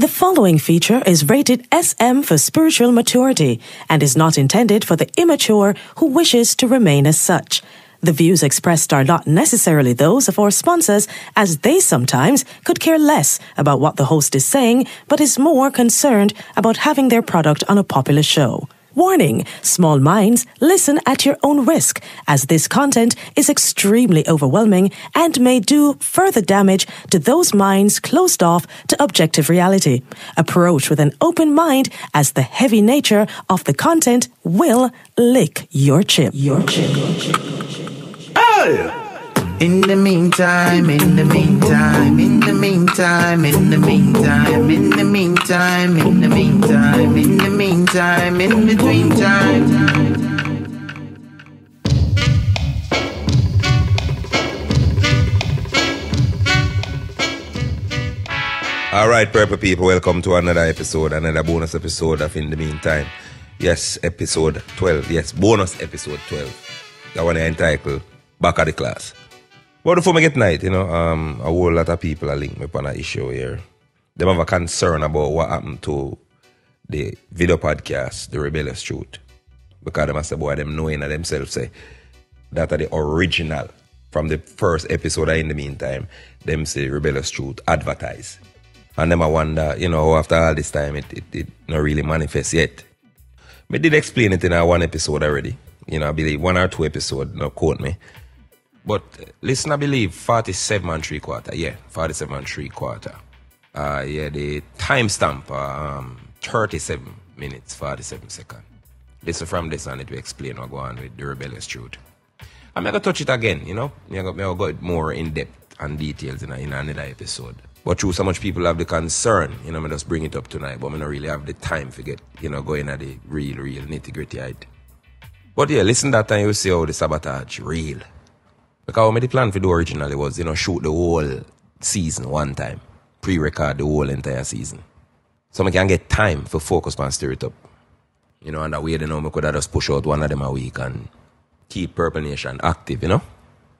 The following feature is rated SM for spiritual maturity and is not intended for the immature who wishes to remain as such. The views expressed are not necessarily those of our sponsors, as they sometimes could care less about what the host is saying, but is more concerned about having their product on a popular show. Warning Small minds, listen at your own risk, as this content is extremely overwhelming and may do further damage to those minds closed off to objective reality. Approach with an open mind, as the heavy nature of the content will lick your chip. Your chip. Hey! In the meantime, in the meantime, in the meantime, in the meantime, in the meantime, in the meantime, in the meantime, in between time. All right, purple people, welcome to another episode, another bonus episode of In the Meantime. Yes, episode 12. Yes, bonus episode 12. That one I entitled Back of the Class. But before we get night, you know, um, a whole lot of people are linked me upon an issue here. They have a concern about what happened to the video podcast, The Rebellious Truth. Because they must say, boy, them knowing of themselves say that are the original from the first episode in the meantime, them say Rebellious Truth advertise. And them I wonder, you know, after all this time it, it, it not really manifest yet. Me did explain it in our one episode already. You know, I believe one or two episode, no quote me. But listen, I believe 47 and three quarter. Yeah, 47 and three quarter. Uh, yeah, the timestamp, um, 37 minutes, 47 seconds. Listen from this and it will explain what go on with the rebellious truth. I'm going to touch it again, you know. I'm going to go more in depth and details in, a, in another episode. But through so much people have the concern, you know, I'm just bring it up tonight, but I don't really have the time to get, you know, going at the real, real nitty gritty. But yeah, listen that time you see how the sabotage real. Because what the plan for do originally was, you know, shoot the whole season one time. Pre-record the whole entire season. So I can get time for focus on stir it up. You know, and that way, you know, I could have just push out one of them a week and keep Purple Nation active, you know?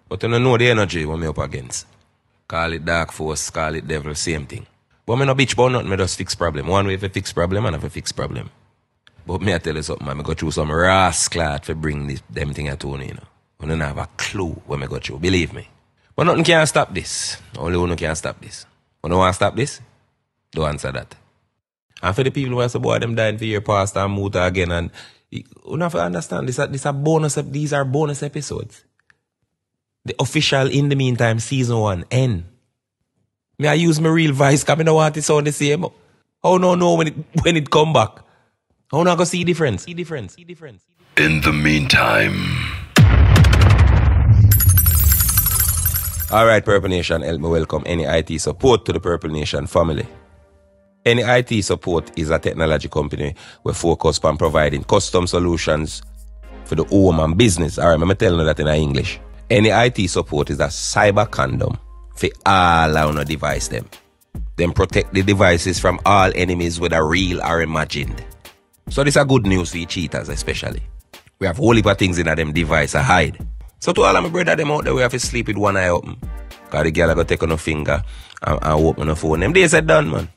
But you don't know the energy what me up against. Call it dark force, call it devil, same thing. But me no bitch about nothing, me just fix problem. One way if I fix problem, and if I fix problem. But me I tell you something, man, me go through some rascal to bring this, them thing at home, you know. We don't have a clue when me go through, believe me. But nothing can stop this. Only one can stop this. You don't want to stop this? Don't answer that. And for the people who are boy, them dying for your past and move again, and you have to understand, this are, this are bonus, these are bonus episodes. The official, in the meantime, season one, end. Me I use my real voice, cause I don't want it sound the same. How no know when it, when it come back? Oh, How not go see difference? See difference? See difference? In the meantime, All right, Purple Nation, help me welcome any IT support to the Purple Nation family. Any IT support is a technology company we focus on providing custom solutions for the home and business. All right, I'm telling you that in English. Any IT support is a cyber condom for all our device them. Them protect the devices from all enemies, whether real or imagined. So this is a good news for cheaters especially. We have whole heap of things in them device to hide. So to all of my brother them out there, we have to sleep with one eye open. Cause the girl I go take on a finger and, and open the phone. Them days are done, man.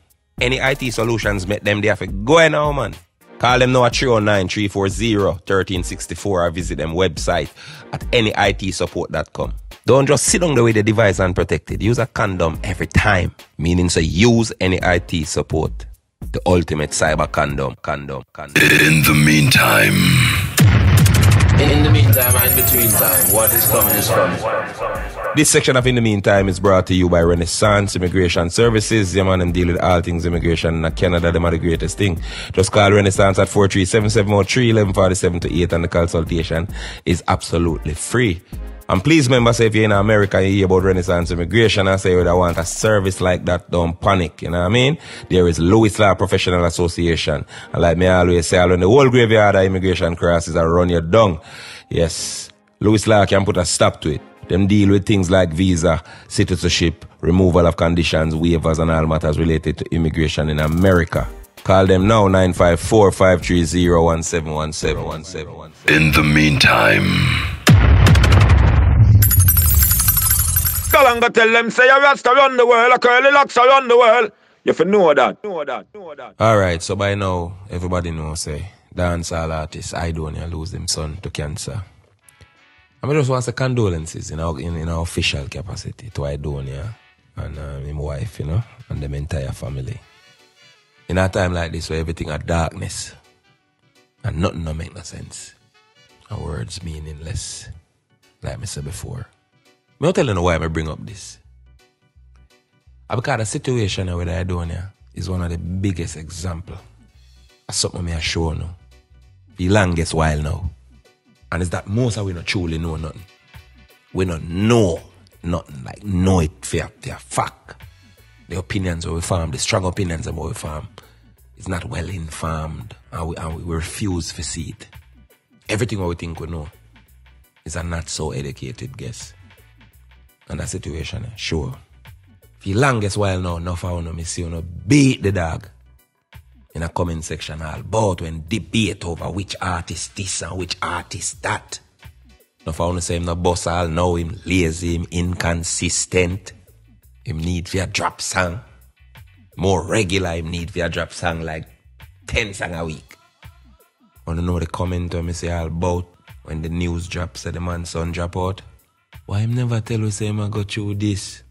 Any IT solutions make them they have to go now, man. Call them now at 309-340-1364 or visit them website at anyitsupport.com. Don't just sit on the way the device unprotected. Use a condom every time. Meaning so use any IT support. The ultimate cyber condom. Condom. Condom. in the meantime, In the meantime and between time, what is coming is coming. This section of In the Meantime is brought to you by Renaissance Immigration Services. Them deal with all things immigration in Canada. Them are the greatest thing. Just call Renaissance at 437-703-1147 to 8 and the consultation is absolutely free. And please remember, say if you're in America you hear about Renaissance Immigration and say you would want a service like that, don't panic. You know what I mean? There is Louis Law Professional Association. And like me always say, when the whole graveyard of immigration crosses are run your dung. Yes, Louis Law can put a stop to it. Them deal with things like visa, citizenship, removal of conditions, waivers, and all matters related to immigration in America. Call them now 954-530-1717. in the meantime, Galanga tell them say a rasta run the world, a Curly Loxx around the world. You to know that. Know that. Know that. Alright, so by now, everybody knows, say, dancehall artist Idonia lose them son to cancer. I mean, just want to condolences in our, in, in our official capacity to Idonia and um, his wife, you know, and them entire family. In a time like this where everything are darkness and nothing no make no sense. And words meaningless, like I said before. Me not telling you why I bring up this. Because the situation with Idonia is one of the biggest example of something me I show now. The longest while now. And it's that most of we not truly know nothing. We not know nothing. Like know it for, for a fact. The opinions we form, the strong opinions that we form, is not well informed. And we, and we refuse to see it. Everything what we think we know is a not so educated guess. And that situation, eh, sure. For the longest while now, enough of you me see you beat the dog in a comment section all about when debate over which artist this and which artist that. Enough of you say him no boss all now, him lazy, him inconsistent. Him need for a drop song. More regular, him need for a drop song like 10 song a week. Wanna know the comment when me say all about when the news drop, say the man son drop out? Why him never tell say him a go through this?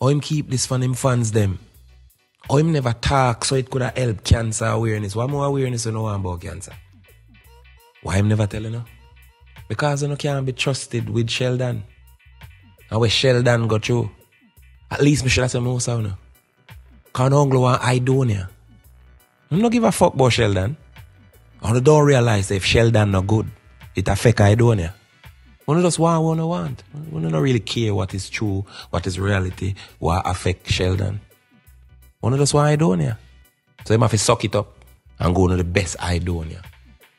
Or him keep this from him fans them? Or him never talk so it could have helped cancer awareness? Why more awareness you know about cancer? Why him never telling her? Because you know can't be trusted with Sheldon. And where Sheldon got through. At least me should have said you. Cause no only want Idonia. I'm not give a fuck about Sheldon. I don't realize if Sheldon not good, it affect Idonia. One just want what I want. We don't really care what is true, what is reality, what affect Sheldon. One just want Idonia. So him have to suck it up and go to the best Idonia.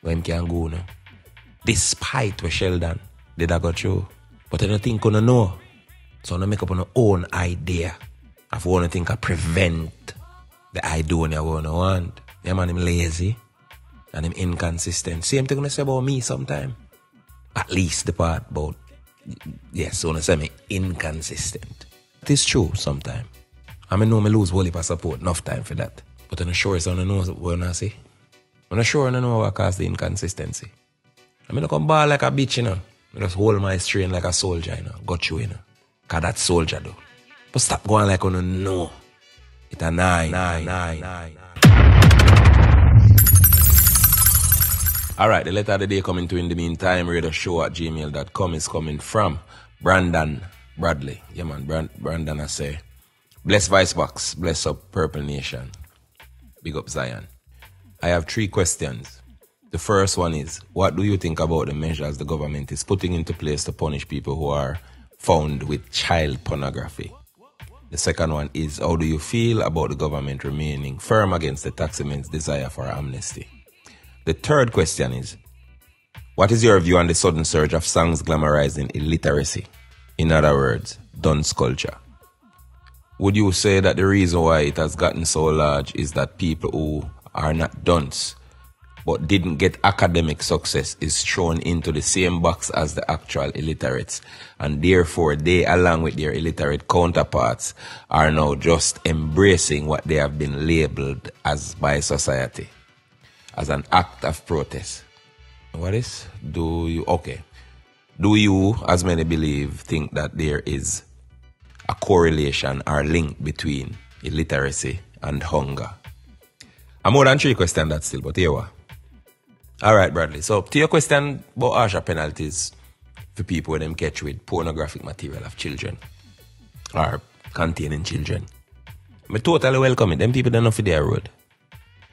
Where him can go now. Despite what Sheldon did I go through. But I don't think gonna know. So I make up on own idea of what I think I prevent the Idonia I want. Yeah man, him lazy and him inconsistent. Same thing I say about me sometime. At least the part about yes, so I say me inconsistent. It is true sometimes. I mean know me lose heap of support, enough time for that. But I'm sure so I know what I say. I'm not sure I know what cause the inconsistency. I mean I come ball like a bitch, you know. I just hold my strain like a soldier, you know. Got you, you know. Cause that soldier though. But stop going like on a no. It's a nine, nine, nine, nine. All right, the letter of the day coming to in the meantime, show at gmail.com is coming from Brandon Bradley. Yeah, man, Brand- Brandon, I say, bless Vice Box, bless up Purple Nation, big up Zion. I have three questions. The first one is, what do you think about the measures the government is putting into place to punish people who are found with child pornography? The second one is, how do you feel about the government remaining firm against the taximen's desire for amnesty? The third question is What is your view on the sudden surge of songs glamorizing illiteracy? In other words, dunce culture. Would you say that the reason why it has gotten so large is that people who are not dunce but didn't get academic success is thrown into the same box as the actual illiterates, and therefore they, along with their illiterate counterparts, are now just embracing what they have been labeled as by society as an act of protest. What is? Do you, okay. Do you, as many believe, think that there is a correlation or link between illiteracy and hunger? I'm more than three questions that still, but here we. All right, Bradley. So, to your question about harsher penalties for people when them catch with pornographic material of children or containing children, I totally welcome it. Them people don't know for their road.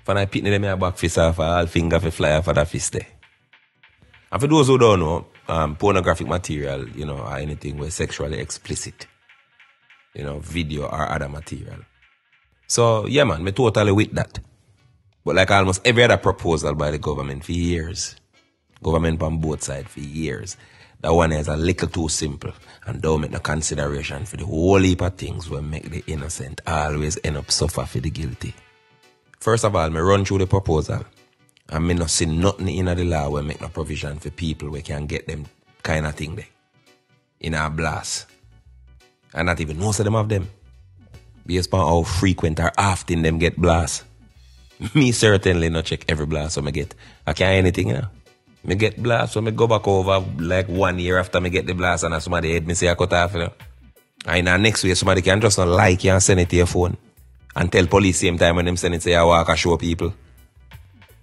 When I pick them here back fist off, all finger for fly off of that fist there. And for those who don't know, um, pornographic material, you know, or anything where sexually explicit, you know, video or other material. So, yeah, man, me totally with that. But like almost every other proposal by the government for years, government on both sides for years, that one is a little too simple and don't make no consideration for the whole heap of things will make the innocent always end up suffer for the guilty. First of all, me run through the proposal and me not see nothing in the law where make no provision for people we can get them kind of thing there. In our blast. And not even most of them have them. based upon how frequent or often them get blast. Me certainly not check every blast so I get. I can't anything, you know. Me get blast, so me go back over like one year after me get the blast and somebody head me say I cut off, you know. And now next week somebody can just not like you and send it to your phone. And tell police same time when them send it say I walk and show people.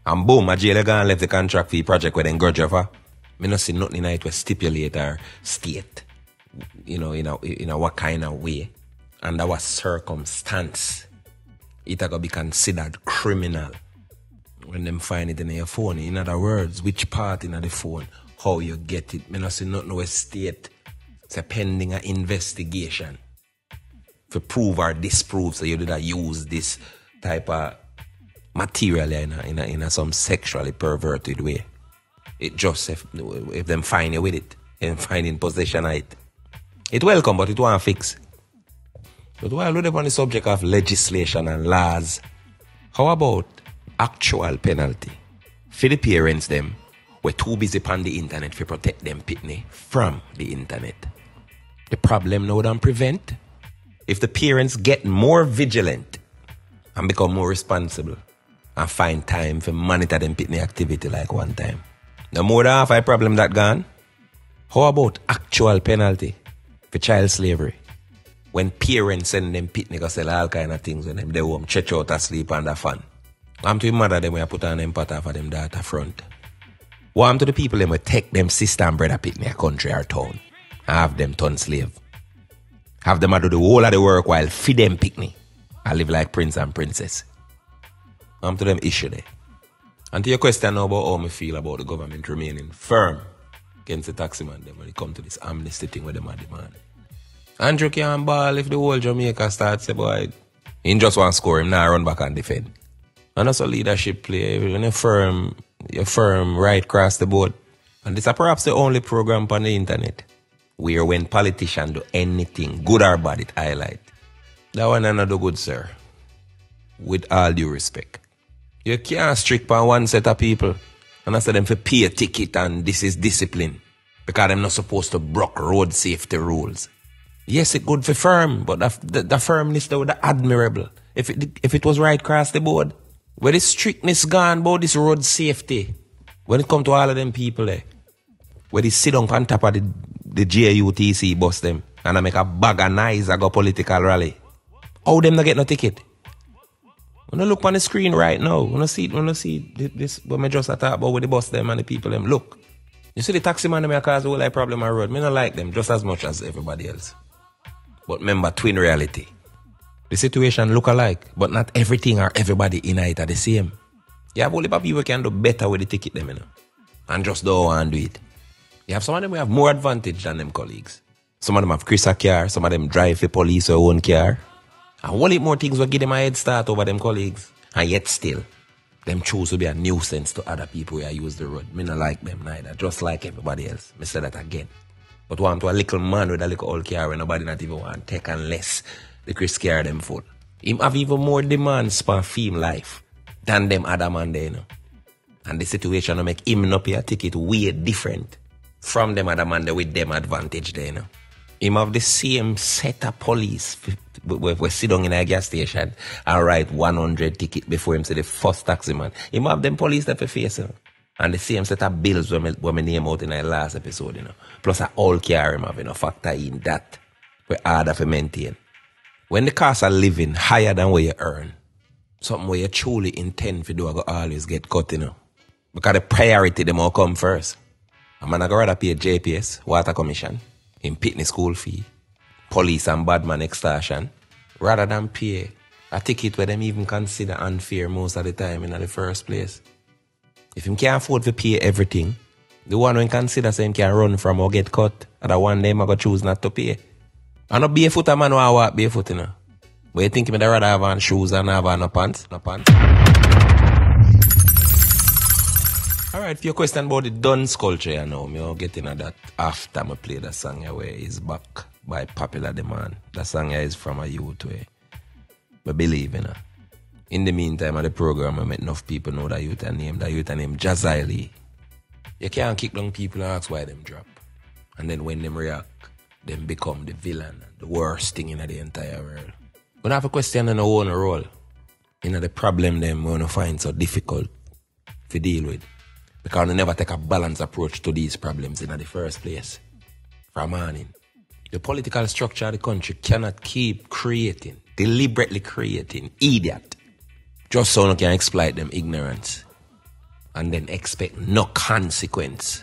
And boom, a jailer gone left the contract fee project with grudge you for. Me not see nothing in it was stipulate or state. You know, in a in a what kind of way. Under what circumstance it a go be considered criminal when them find it in your phone. In other words, which part in the phone, how you get it. Me not see nothing with state. It's a pending a investigation to prove or disprove so you did not use this type of material in a, in a, in a some sexually perverted way. It just if, if them find you with it and find in possession of it. It welcome, but it won't fix. But while we're on the subject of legislation and laws, how about actual penalty? For the parents them, we're too busy upon the internet to protect them pitney from the internet. The problem now don't prevent. If the parents get more vigilant and become more responsible and find time for monitor them pitney activity like one time. No more than half a problem that gone. How about actual penalty for child slavery? When parents send them pitney go sell all kind of things when them they home church out asleep under fun. I'm to the mother them when I put on them pot for them daughter front. What am to the people them will take them sister and brother a country or town and have them turn slave. Have them do the whole of the work while feed them picnic. I live like prince and princess. I'm to them issue there. And to your question now about how I feel about the government remaining firm against the taxi man them when it come to this amnesty thing where them are demand. Andrew can ball if the whole Jamaica starts say boy he just want score him now run back and defend. And that's a leadership play. When you firm you firm right across the board. And this is perhaps the only program on the internet where when politicians do anything, good or bad, it highlight. That one another good, sir. With all due respect. You can't strict on one set of people and I said them for pay a ticket and this is discipline. Because them not supposed to broke road safety rules. Yes, it good for firm, but the, the, the firmness though, the admirable. If it, if it was right across the board. Where the strictness gone about this road safety. When it come to all of them people there. Where they sit on on top of the, the JUTC bus them. And I make a bag of nice I go political rally. How them not get no ticket? When I look on the screen right now, when I see when I see this what I just talk about with the bus them and the people them, look. You see the taxi man them cause a whole like problem on road. Me not like them just as much as everybody else. But remember twin reality. The situation look alike, but not everything or everybody in it are the same. You have only people can do better with the ticket them, you know. And just don't want to do it. You have some of them who have more advantage than them colleagues. Some of them have Chris a car, some of them drive for police or own car. And one more things will give them a head start over them colleagues. And yet still, them choose to be a nuisance to other people who use the road. Me not like them neither, just like everybody else. Me say that again. But want to a little man with a little old car where nobody not even want to take unless the Chris car them full. Him have even more demands for fame life than them other man there, you know. And the situation will make him not pay a ticket way different from them other man with them advantage there, you know. Him have the same set of police we, we sit down in a gas station and write 100 ticket before him say the first taxi man. Him have them police that face, know. And the same set of bills when me, when me name out in the last episode, you know. Plus a all car him have, you know, factor in that. We harder for maintain. When the cost of living higher than what you earn, something where you truly intend to do, I go always get cut, you know. Because the priority, them all come first. I'm gonna go rather pay JPS, water commission, in Pitney school fee, police and badman extortion, rather than pay a ticket where them even consider unfair most of the time in the first place. If him can't afford to pay everything, the one who consider saying can run from or get cut, and the one them I go choose not to pay. I not barefoot a man who I walk barefoot, you know. But you think me rather have on shoes and have on no pants? No pants. Alright, for your question about the dance culture, you know, me oh, will get into that after I play the song where is back by popular demand. The song is from a youth way. But believe, you know. In the meantime, of the program, I met enough people know that youth and name. That youth name Jazzy. You can't kick down people and ask why them drop. And then when them react, them become the villain, the worst thing in the entire world. we have a question on our own role. You know, the problem them we wanna find so difficult to deal with. Because we never take a balanced approach to these problems in the first place. From morning. The political structure of the country cannot keep creating, deliberately creating idiot. Just so you can exploit them ignorance. And then expect no consequence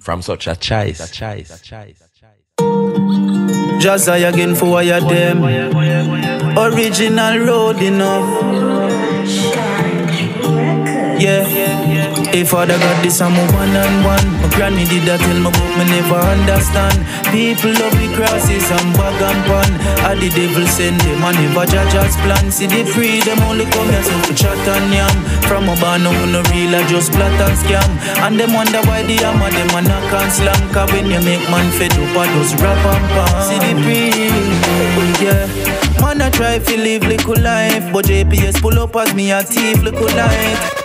from such a choice. A choice. A choice. Just I again for wire them. Original road enough. Yeah. If Father God this I'm a one and one. My granny did that tell me but me never understand. People love the crosses and bag and pan. How the devil send them and never judge us plan. See the freedom only come here so for chat and yam. From a bar no no real I just plot and scam. And them wonder why the hammer them a knock and slam. Cause when you make man fed up I just rap and pan. See the free, yeah. Man I try to live little life But JPS pull up as me a thief little life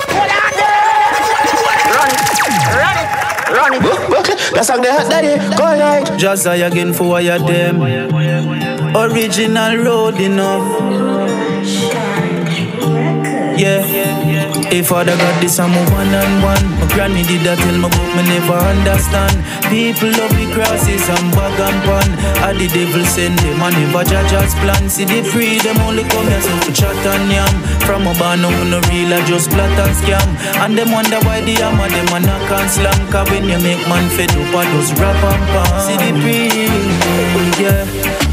That's like the hot daddy. Go ahead. Just I again for wire them Original road enough Yeah. If Father God this I'm a one and one. My granny did that tell me but me never understand. People love the crosses and bag and pan. How the devil send them and never judge us plan. See the freedom only come here so for chat and yam. From a bar no no real I just plot and scam. And them wonder why the hammer them a knock and slam. Cause when you make man fed up I just rap and pan See the free, yeah.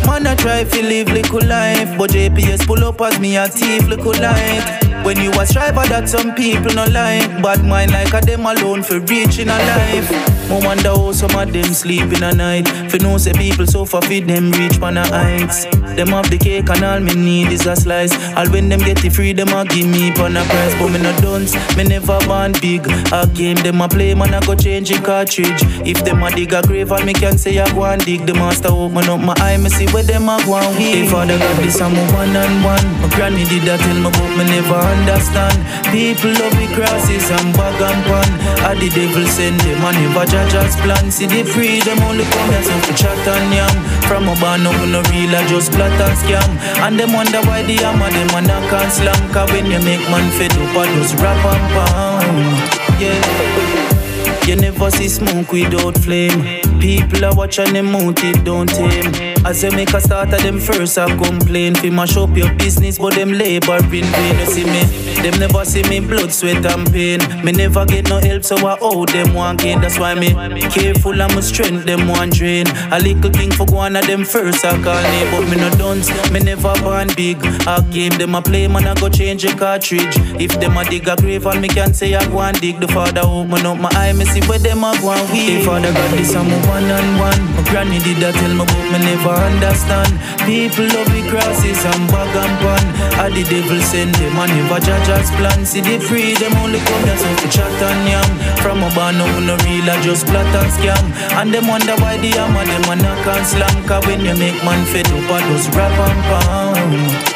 Man, I try to live little life, but JPS pull up as me a thief little life. When you a striver that some people no like, bad mind like a them alone for reaching a life. No wonder how some of them sleep in a night. For no say people so suffer feed them reach pan a heights. Them have the cake and all me need is a slice. All when them get the free, them a give me pan a price, but me no dunce. Me never born big. A game them a play, man I go change the cartridge. If them a dig a grave, all me can say I go and dig. The master open up my eye, me see where them a go and weave. If Father God this I'm a one and one. My granny did that tell me, but me never understand. People love the crosses and bag and pan. How the devil send them and never judge us plan. See the freedom only come so for chat and yam. From a bar no no real I just plot and scam. And them wonder why the hammer them a knock and slam. Cause when you make man fed up I just rap and pound. Yeah. You never see smoke without flame. People are watching them mouth, it don't tame. As you make a start of them first, I complain. Fi mash up your business, but them labor in vain. You see me, them never see me blood, sweat and pain. Me never get no help, so I owe them one gain. That's why me careful, I'm a strength, them one drain. A little thing for one of them first, I call name, but me no dunce. Me never born big. I game them a play, man, I go change a cartridge. If them a dig a grave, all me can say I go and dig. The father open up my eye, me see where them a go and weave. If father got this, I'm one on one. My granny did that tell me, but me never understand. People love the crosses and bag and pan. How the devil send them and never judge us plan. See the freedom only come here so for chat and yam. From a bar no no real, I just plot and scam. And them wonder why the hammer them a knock and slam. Cause when you make man fed up, I just rap and pound.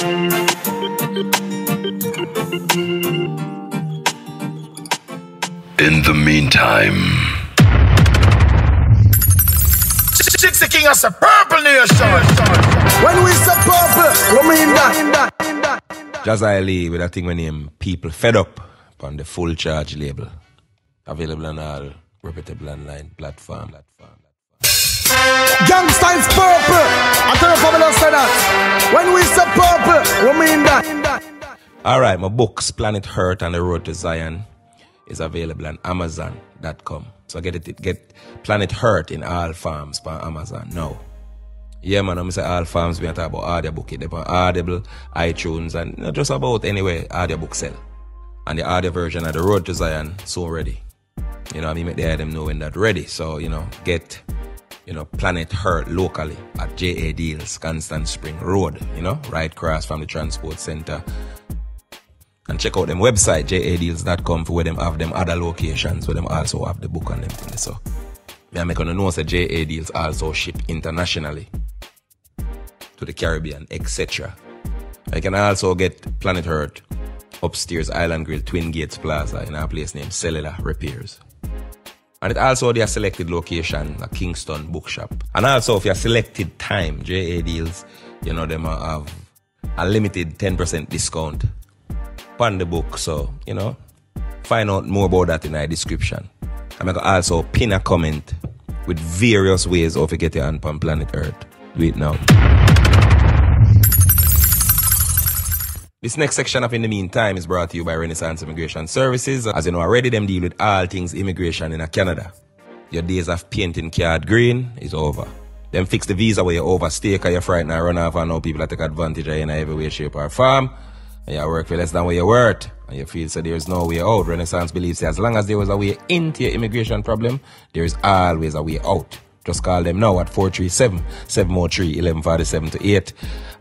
In the meantime, Six the king of the purple nation. When we say purple, we mean that. Jazai Lee with a thing we name People Fed Up on the full charge label. Available on all reputable online platform. Gangsta is purple. I tell you, family say that. When we say purple, we mean that. Alright, my books, Planet Hurt and the Road to Zion, is available on Amazon.com. So get it, get Planet Hurt in all farms on Amazon now. Yeah, man, I'm say all farms, we are talking about audiobook. It on Audible, iTunes, and not just about anywhere audiobook sell. And the audio version of the Road to Zion so ready. You know, I mean, make the them know when that ready. So, you know, get, you know, Planet Hurt locally at JA Deals, Constant Spring Road, you know, right across from the transport center. And check out them website, jadeals.com, for where them have them other locations where them also have the book and them things. So, me I make on know say JA Deals also ship internationally to the Caribbean, etc. I can also get Planet Hurt upstairs Island Grill Twin Gates Plaza in a place named Cellular Repairs. And it also their selected location, a Kingston bookshop. And also if your selected time, JA deals, you know, them have a limited 10% discount on the book. So, you know, find out more about that in the description. I'm gonna also pin a comment with various ways of get your hand on planet Hurt. Do it now. This next section of In the Meantime is brought to you by Renaissance Immigration Services. As you know already, them deal with all things immigration in Canada. Your days of painting card green is over. Them fix the visa where you overstay cause you're frightened and run off and know people that take advantage of you in every way, shape or form. And you work for less than what you're worth. And you feel so there's no way out. Renaissance believes that as long as there was a way into your immigration problem, there is always a way out. Just call them now at 437 703 1147 to 8.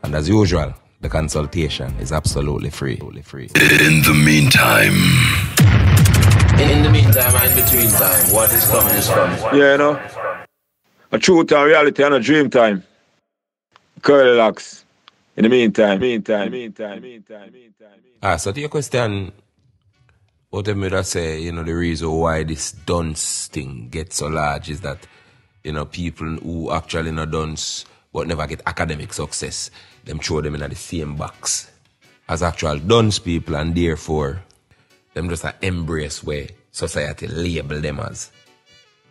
And as usual, the consultation is absolutely free. Absolutely free. In the meantime, In the meantime and in between time, what is coming is coming. Yeah, you know. A true time reality and a dream time. Curly Loxx. In the meantime, meantime, meantime, meantime, meantime. Ah, so to your question, what I'm gonna say, you know, the reason why this dunce thing gets so large is that, you know, people who actually know dunce but never get academic success, them throw them in the same box as actual dunce people and therefore them just a embrace where society label them as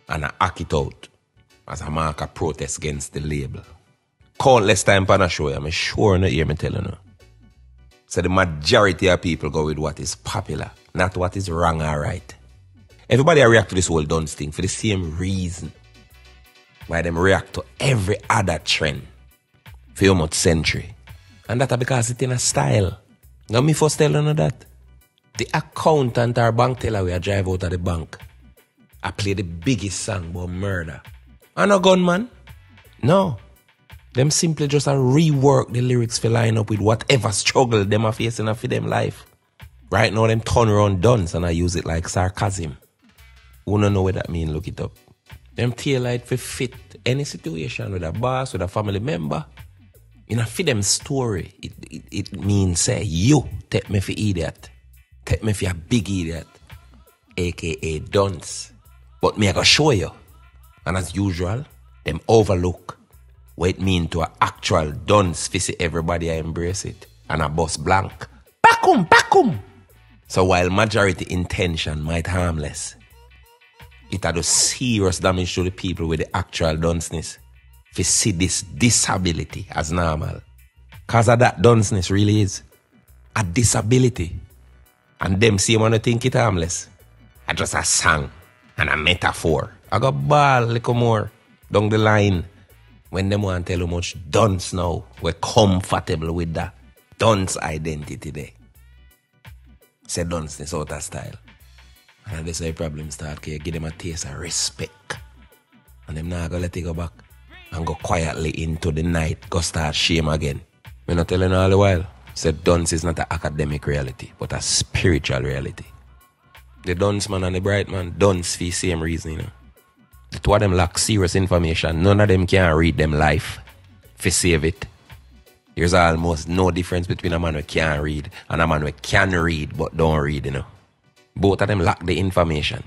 and I act it out as a mark of protest against the label. Countless time pan a show, I'm sure you hear me telling you. So the majority of people go with what is popular, not what is wrong or right. Everybody react to this whole dunce thing for the same reason. Why them react to every other trend for much century. And that because it's in a style. Now me first tell you that. The accountant or bank teller we drive out of the bank. I play the biggest song about murder. And a gunman? No. Them simply just a rework the lyrics for line up with whatever struggle them are facing for them life. Right now them turn around dunce and I use it like sarcasm. Who don't know what that mean, look it up. Them tail light for fit any situation with a boss, with a family member. You know, for them story, it, it, it means say, you take me for idiot. Take me for a big idiot. AKA dunce. But me I go show you. And as usual, them overlook what it mean to a actual dunce fi see everybody I embrace it. And a bus blank. Bakum, bakum. So while majority intention might harmless, it had a serious damage to the people with the actual dunceness. If see this disability as normal. Cause of that dunceness really is a disability. And them see when you think it harmless. I just a song and a metaphor. I got ball little more down the line. When them want tell you much dunce now, we're comfortable with that dunce identity there. Say dunceness out of style. And that's how the problem start, you give them a taste of respect. And them now go let it go back and go quietly into the night, go start shame again. We're not telling all the while. Said dunce is not an academic reality, but a spiritual reality. The dunce man and the bright man, dunce for the same reason, you know. The two of them lack serious information. None of them can read them life for save it. There's almost no difference between a man who can't read and a man who can read but don't read, you know. Both of them lack the information.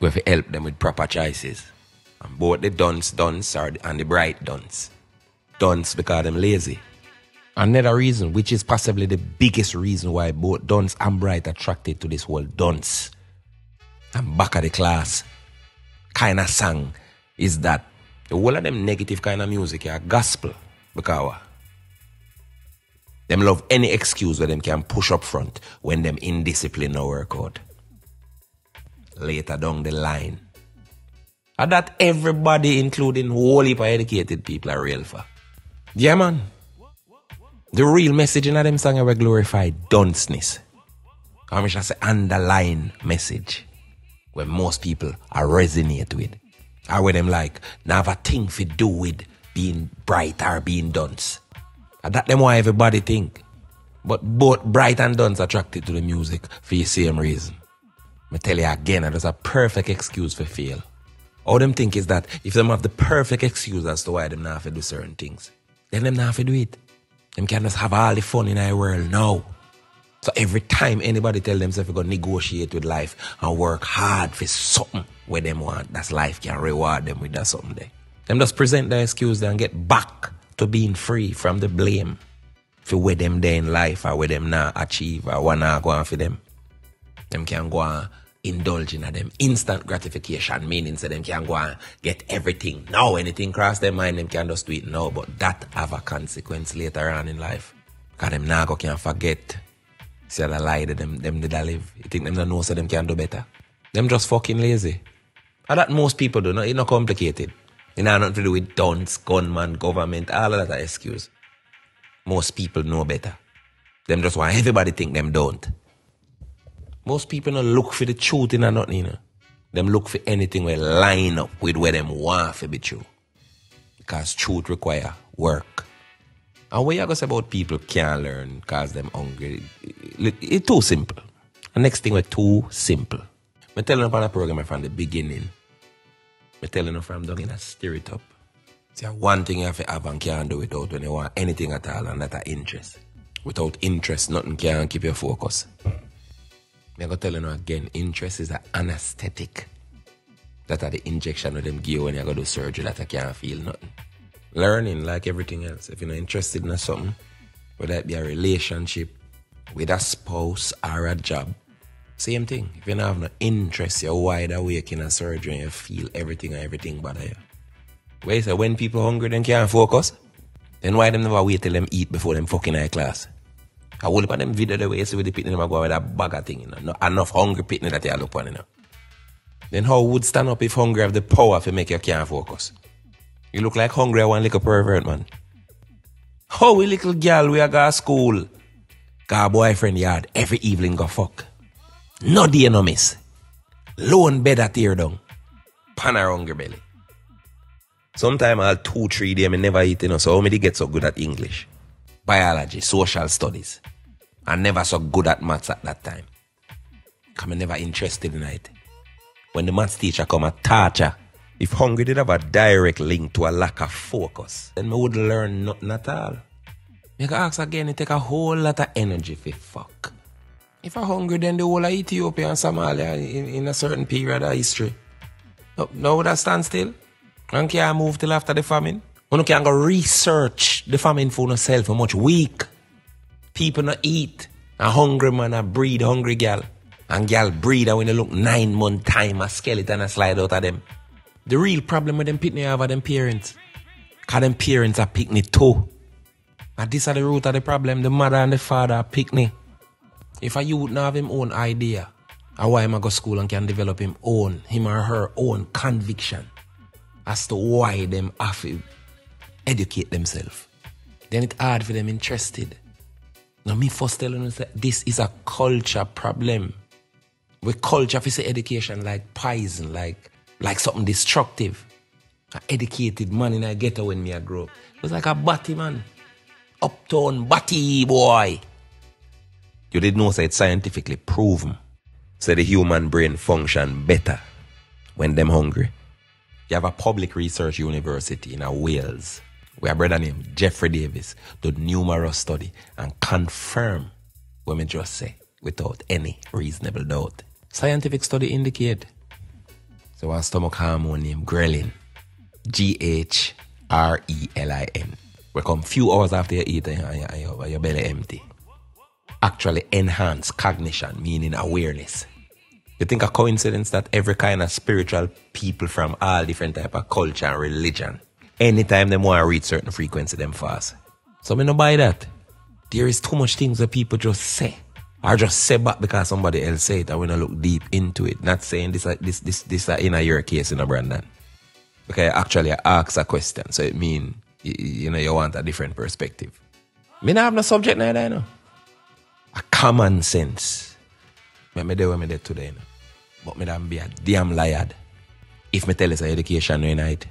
We have to help them with proper choices. And both the dunce dunce are and the bright dunce. Dunce because them lazy. Another reason, which is possibly the biggest reason why both dunce and bright attracted to this whole dunce and back of the class kind of song is that whole of them negative kind of music are gospel because them love any excuse where them can push up front when them indiscipline no work out. Later down the line. And that everybody, including whole heap educated people, are real for. Yeah, man. The real message in them song are glorify dunceness. I should say underline message where most people are resonate with. Or where them like, now have a thing to do with being bright or being dunce. And that them why everybody think. But both bright and dunce attracted to the music for the same reason. Me tell you again, there's a perfect excuse for fail. All them think is that if them have the perfect excuse as to why them not have to do certain things, then them not have to do it. Them can just have all the fun in our world now. So every time anybody tell themselves they're gonna negotiate with life and work hard for something where them want, that's life can reward them with that something there. Them just present their excuse and get back to being free from the blame for where them there in life or where them not achieve or not go on for them. Them can go and indulge in them instant gratification, meaning so them can go and get everything. Now anything cross their mind, them can just do it now, but that have a consequence later on in life. Cause them now go can forget. See the lie that them them did a live. You think them don't know so them can do better? Them just fucking lazy. And that most people do, no, it's not complicated. It not nothing to do with dunce, gunman, government, all of that are excuse. Most people know better. Them just want everybody think them don't. Most people don't look for the truth in a nothing, you know. Them look for anything where line up with where them want to be true. Because truth require work. And what you gonna say about people can't learn cause them hungry? It- It's too simple. The next thing we're too simple. I'm telling you on a program from the beginning. I'm telling you from down in a stir it up. See, one thing you have to have and can't do without when you want anything at all, and that interest. Without interest, nothing can keep your focus. I'm gonna tell you again, interest is an anesthetic. That are the injection of them you when you go do surgery that I can't feel nothing. Learning like everything else. If you're not interested in something, whether it be a relationship with a spouse or a job, same thing. If you don't have no interest, you're wide awake in a surgery and you feel everything and everything bother you. Wait, so when people hungry then can't focus? Then why them never wait till them eat before them fucking high class? I will look at them video the way you see with the pitney them go with that bag of thing, you know. No, enough hungry pitney that you look on, you know. Then how would stand up if hungry have the power to make you can't focus? You look like hungry I one little pervert, man. How we little girl we are go to school? A boyfriend yard every evening go fuck. No day no miss. Lone bed a tear down. Pan belly. Sometime I'll two, three day me never eat, you know, so how me get so good at English, biology, social studies. I never so good at maths at that time. Cause I never interested in it. When the maths teacher come a torture, if hungry did have a direct link to a lack of focus, then me would learn nothing at all. Me can ask again, it take a whole lot of energy for fuck. If I'm hungry, then the whole of Ethiopia and Somalia in, in a certain period of history. No, no that stand still. And can't move till after the famine. You can go research the famine for yourself how much weak. People not eat. A hungry man a breed hungry gal. And gal breed and when they look nine month time a skeleton a slide out of them. The real problem with them have are them parents. Cause them parents are picnic too. And this are the root of the problem. The mother and the father are. If a youth not have him own idea, or why him go school and can develop him own, him or her own conviction as to why them have to educate themselves, then it's hard for them interested. Now me first telling them say this is a culture problem. We culture if say education like poison, like like something destructive. A educated man in a ghetto when me a grow up. It was like a batty man. Uptown batty boy. You did know say it's scientifically proven. Say the human brain function better when them hungry. You have a public research university in a Wales where a brother named Jeffrey Davies did numerous study and confirm what me just say without any reasonable doubt. Scientific study indicate so our stomach hormone named ghrelin, G H R E L I N, will come few hours after you eat and your, your, belly empty. Actually enhance cognition, meaning awareness. You think a coincidence that every kind of spiritual people from all different type of culture and religion, anytime they want to reach certain frequency, them fast. So me no buy that. There is too much things that people just say. Or just say back because somebody else say it and we not look deep into it. Not saying this this this this in a your case in a Brandon. Okay, actually I ask a question. So it mean you, you know you want a different perspective. Me not have no subject neither, you know. A common sense. Me me do what me did today, you know. But me don't be a damn liar. If me tell you education no night. And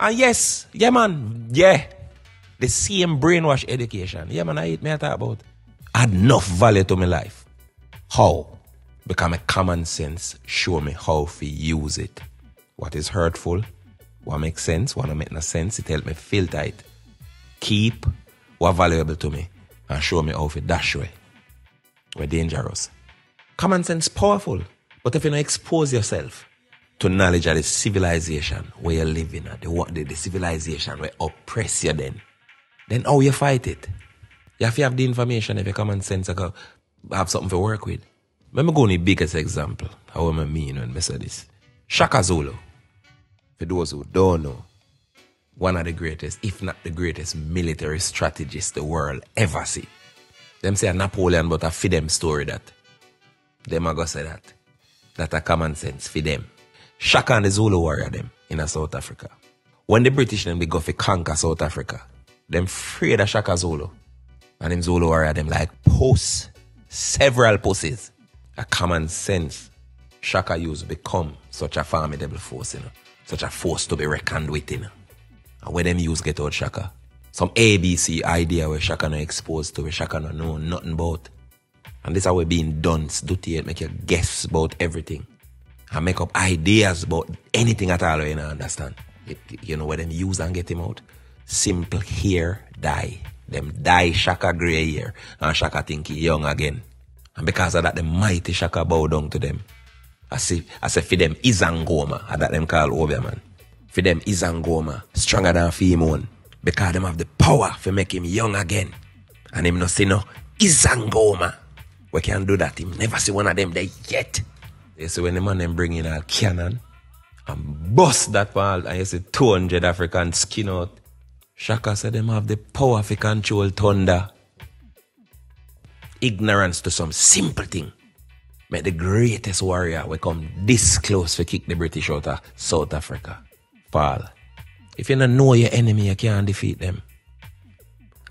ah, yes, yeah man, yeah. The same brainwash education. Yeah man, I eat me I talk about. Add enough value to my life. How? Because my common sense show me how to use it. What is hurtful, what makes sense, what don't make no sense, it help me filter it. Keep what valuable to me and show me how to dash away. We're dangerous. Common sense powerful. But if you don't expose yourself to knowledge of the civilization where you're living at, the, what- the, the civilization where oppress you then, then how you fight it? You have to have the information if your common sense you have something to work with. Let me go on the biggest example. How I mean when I say this? Shaka Zulu. For those who don't know, one of the greatest, if not the greatest military strategist the world ever see. Them say a Napoleon, but a for them story that. Them a go say that. That a common sense for them. Shaka and the Zulu warrior them in South Africa. When the British them they go for conquer South Africa, them afraid of Shaka Zulu. And them Zulu warrior them like posts, several pussies. A common sense. Shaka used become such a formidable force, you know. Such a force to be reckoned with, know. And where them use get out Shaka. Some ABC idea where Shaka no exposed to, where Shaka no know nothing about. And this how we being done. Do to make you guess about everything. And make up ideas about anything at all you don't understand. You, you know where them use and get him out? Simple here dye. Them dye Shaka grey here. And Shaka think he young again. And because of that, the mighty Shaka bow down to them. I say, I say for them Izangoma, I that them call Obia man. For them Izangoma, stronger than Fimon. Because them have the power for make him young again. And him no say no Izangoma. We can't do that. Him never see one of them there yet. You see when the man them bring in a cannon and bust that ball and you see 200 African skin out. Shaka said them have the power to control thunder. Ignorance to some simple thing. Make the greatest warrior we come this close to kick the British out of South Africa. Fall. If you don't know your enemy, you can't defeat them.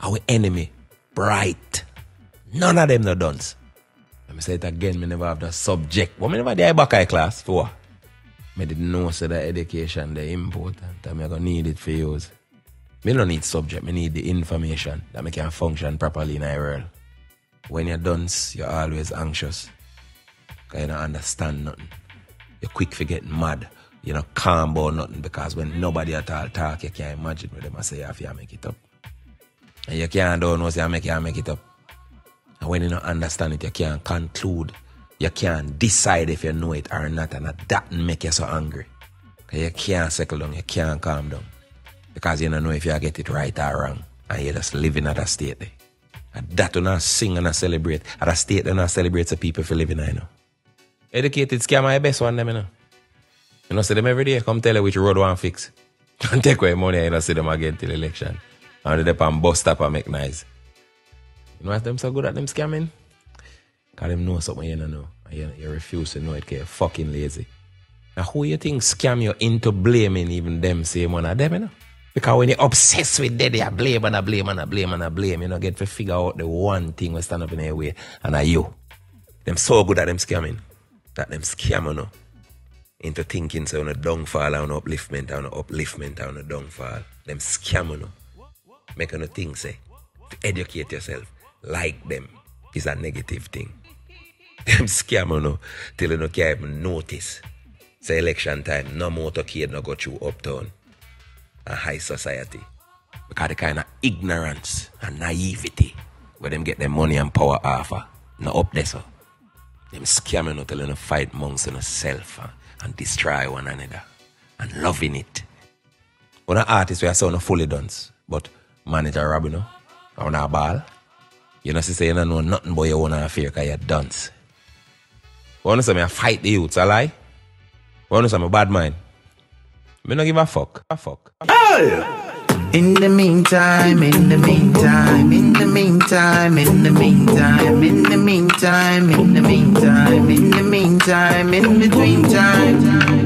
Our enemy, bright. None of them no duns. Let me say it again, me never have that subject. But me never did Buckeye class for. Me didn't know so that education the important and me gonna need it for use. Me don't need subject, me need the information that me can function properly in world. When you're dunce, you're always anxious. Cause you don't understand nothing. You're quick for getting mad. You know, calm about nothing because when nobody at all talk, you can't imagine what I say if you make it up. And you can't don't know say I make I make it up. And when you don't understand it, you can't conclude. You can't decide if you know it or not, and that make you so angry. you can't settle down, you can't calm down. Because you don't know if you get it right or wrong. And you're just living at a state there. And that do not sing and not celebrate. At a state do not celebrate the people for living you know. Educated scammer, the best one them, you know. You know, see them every day, come tell you which road one fix. And take away money, you know, see them again till election. And they depend bus stop and make nice. You know what them so good at them scamming? Cause them know something you don't know. And you, you refuse to know it because you're fucking lazy. Now who you think scam you into blaming even them same one of them, you know? Because when you're obsessed with that, you blame and I blame and I blame and I blame, you know, get to figure out the one thing we stand up in their way, and are you. Them so good at them scamming. That them scam you know, into thinking so on a downfall and upliftment and upliftment and a downfall. Them scam you know. Make no think say. To educate yourself. Like them is a negative thing. Them scam you know, till you no can even notice. Say election time, no motorcade no go through uptown and high society. Because the kind of ignorance and naivety where them get their money and power off of, no up there so. Them scamming out them fight amongst themselves uh, and destroy one another and loving it. When an artist we are so fully dunce, but manager Rob, you know, on a ball, you know, say you don't know nothing about your own affair because you dance. When say me I fight the youths, a lie? When say me bad mind? Me no give a fuck. A fuck. In the meantime, in the meantime, in the meantime, in the meantime, in the meantime, in the meantime, in the meantime, in between time.